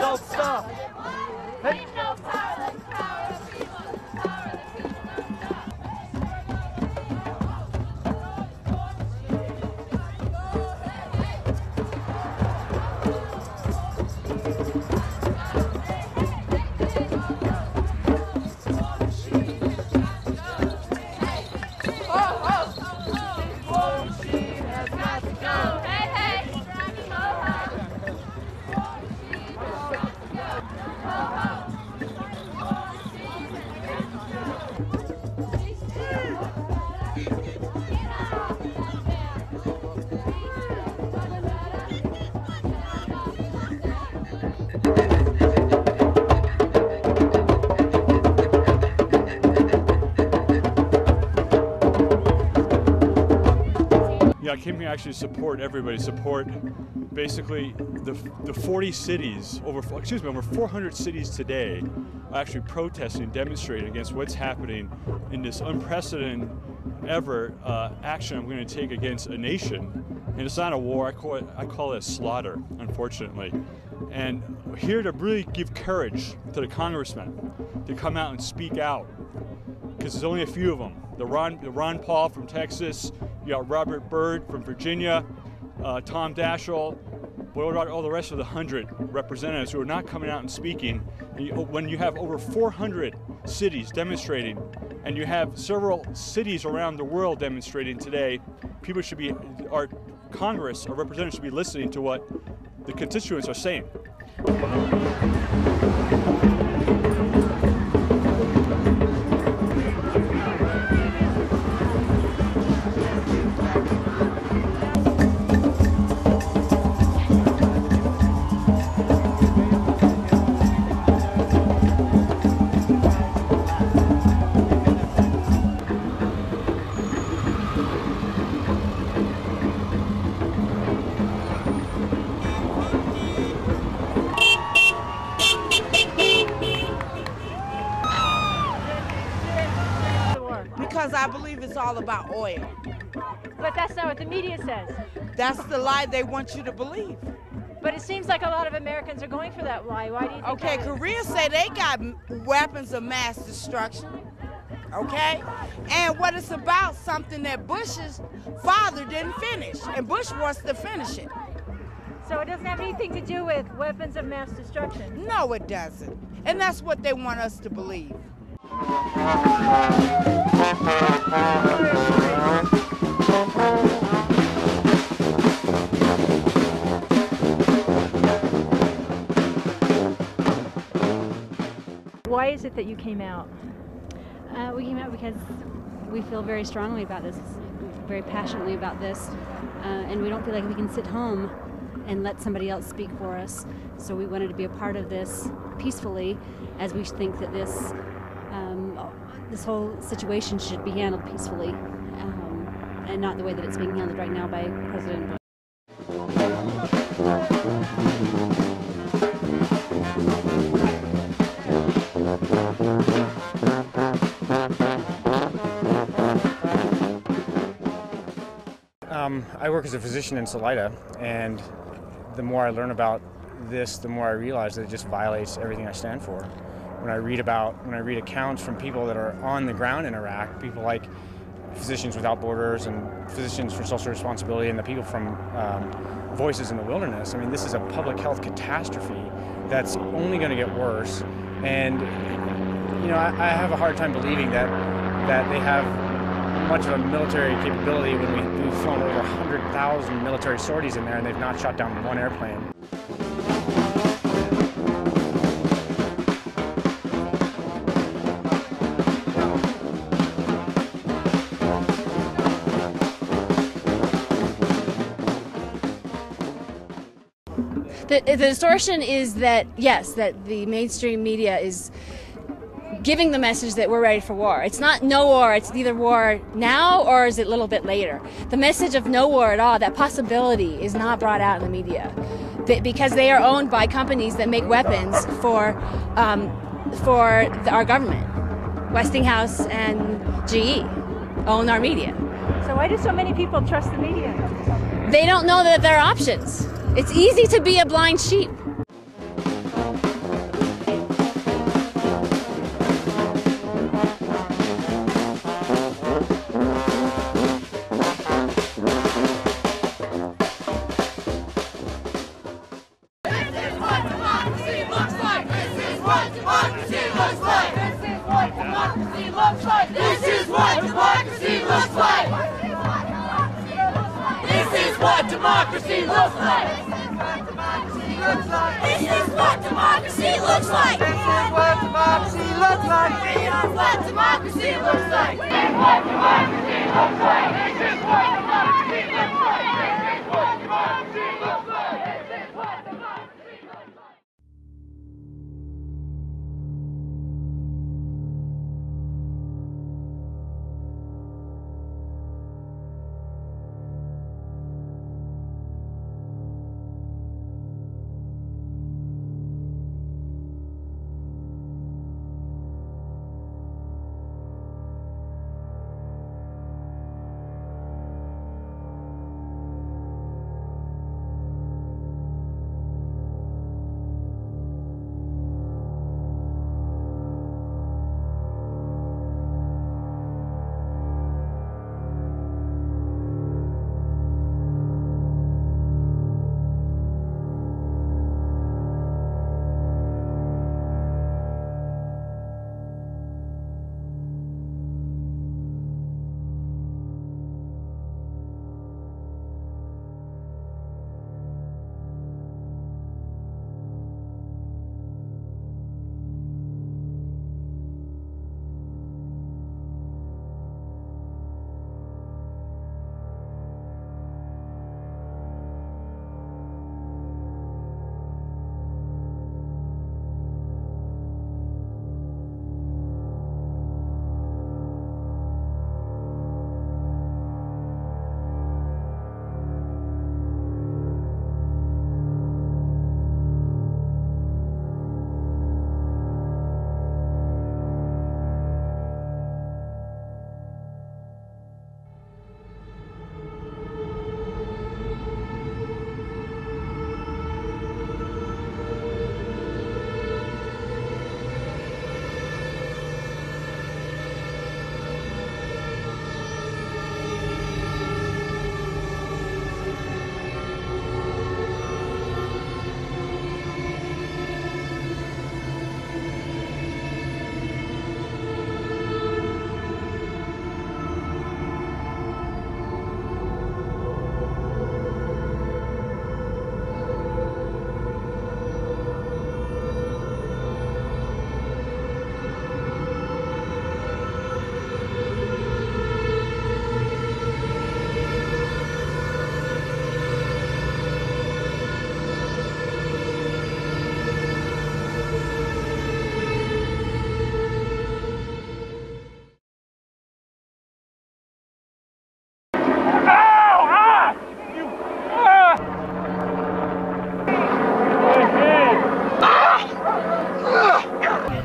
Dalstar. Yeah, I came here actually support everybody, support basically the, the 40 cities, over excuse me, over 400 cities today are actually protesting, demonstrating against what's happening in this unprecedented ever uh, action I'm going to take against a nation. And it's not a war, I call it, I call it a slaughter, unfortunately. And here to really give courage to the congressmen to come out and speak out because there's only a few of them. The Ron, the Ron Paul from Texas, you got Robert Byrd from Virginia, uh, Tom Daschle, what about all the rest of the hundred representatives who are not coming out and speaking? And you- when you have over 400 cities demonstrating, and you have several cities around the world demonstrating today, people should be, our Congress, our representatives should be listening to what the constituents are saying. All about oil. But that's not what the media says. That's the lie they want you to believe. But it seems like a lot of Americans are going for that lie. Why do you think Okay? Korea say they got weapons of mass destruction. Okay? And what it's about, something that Bush's father didn't finish. And Bush wants to finish it. So it doesn't have anything to do with weapons of mass destruction. No, it doesn't. And that's what they want us to believe. Why is it that you came out? Uh, we came out because we feel very strongly about this, very passionately about this, uh, and we don't feel like we can sit home and let somebody else speak for us. So we wanted to be a part of this peacefully, as we think that this this whole situation should be handled peacefully, um, and not the way that it's being handled right now by President Bush. Um, I work as a physician in Salida, and the more I learn about this, the more I realize that it just violates everything I stand for. When I read about, when I read accounts from people that are on the ground in Iraq, people like Physicians Without Borders and Physicians for Social Responsibility, and the people from um, Voices in the Wilderness. I mean, this is a public health catastrophe that's only going to get worse. And you know, I, I have a hard time believing that that they have much of a military capability when we, we've flown over 100,000 military sorties in there and they've not shot down one airplane. The, the distortion is that yes, that the mainstream media is giving the message that we're ready for war. It's not no war, it's either war now or is it a little bit later. The message of no war at all, that possibility is not brought out in the media because they are owned by companies that make weapons for, um, for the, our government. Westinghouse and GE own our media. So why do so many people trust the media? They don't know that there are options. It's easy to be a blind sheep. This is what democracy looks like. This is what democracy looks like. This is what democracy looks like. This is what democracy looks like.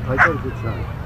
Айдар Гучанов.